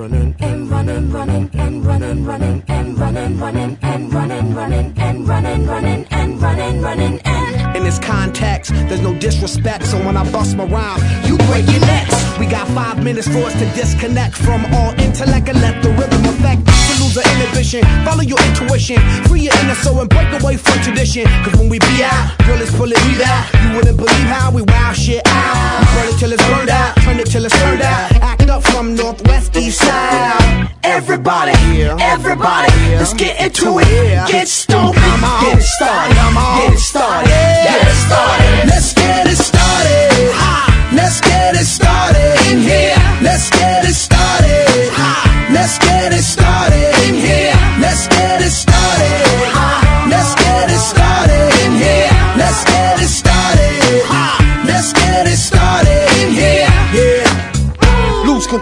running and running, running and running, running and running, running and running, running and running, running and. In this context, there's no disrespect, so when I bust my rhyme, you break your necks. We got five minutes for us to disconnect from all intellect and let the rhythm affect to lose the inhibition. Follow your intuition, free your inner soul and break away from tradition. Cause when we be out, girl, it's pulling me out. You wouldn't believe how we wow shit out. We burn it till it's burned out, turn it till it's turned out. From northwest, east side. Everybody, everybody, let's get into it. Get on. get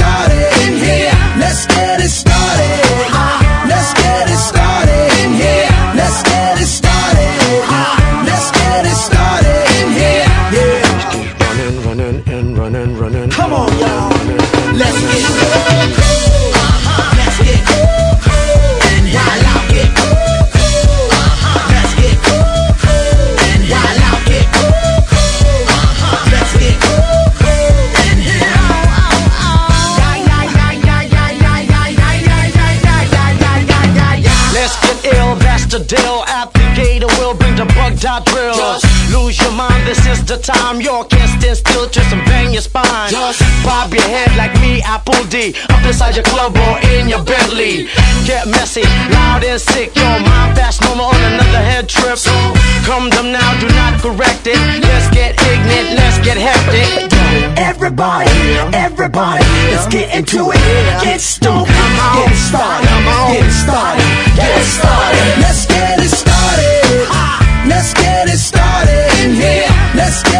started in here. Let's get it started. Let's get it started in here. Let's get it started. Let's get it started in here. Yeah. Running, running, and running, running. Come on, y'all. Let's get Let's the deal. Applicator will bring the bug dot drill. Lose your mind, this is the time. You can't stand still, twist and bang your spine. Bob your head like me, Apple D. Up inside your club or in your Bentley. Get messy, loud and sick. Your mind fast, no more on another head trip. Come them now, do not correct it. Let's get ignorant, let's get hectic. Everybody, everybody, let's get into it. Get stupid, get started, get started, get started. Let's let's get